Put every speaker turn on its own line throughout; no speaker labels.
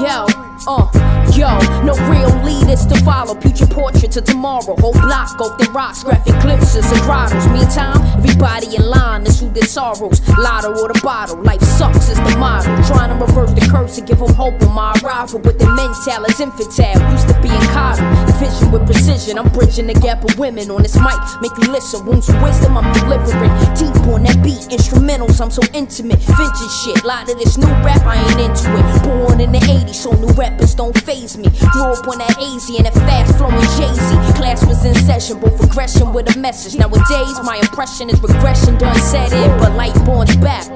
Yo, uh, yo, no real leaders to follow. Future portraits of tomorrow. Whole block off the rocks, graphic glimpses and grottos. Meantime, everybody in line to soothe their sorrows. Lotto or the bottle, life sucks is the motto. Trying to reverse the curse and give them hope on my arrival. But their mental is infantile, used to being coddled. Vision with precision, I'm bridging the gap of women on this mic. Make you listen, wounds of wisdom I'm delivering. Deep on that beat, instrumentals, I'm so intimate. Vintage shit, lot of this new rap, I ain't into it. Born in the 80s, so new rappers don't phase me. Grew up on that AZ and that fast flowing Jay Z. Class was in session, both regression with a message. Nowadays, my impression is regression done set in, but light born's back,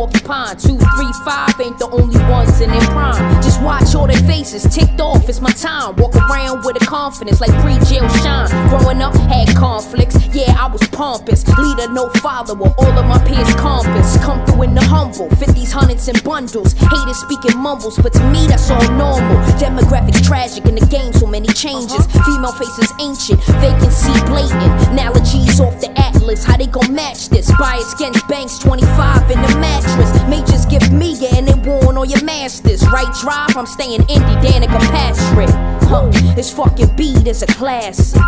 porcupine. Two, three, five ain't the only ones in their prime. Just watch all their faces ticked off, it's my time. Walk around with a confidence like pre jail Shyne. Growing up, had conflicts, yeah, I was pompous. Leader, no follower, all of my peers compass. Come through in the humble, 50s, hundreds, and bundles. Haters speaking mumbles, but to me, that's all normal. Demographics tragic in the game, so many changes. Uh-huh. Female faces ancient, vacancy blatant. Analogies off the atlas, how they gon' match this? Bias against banks, 25 in the mattress. Right drive, I'm staying indie, Danica Patrick. Huh, this fucking beat is a classic.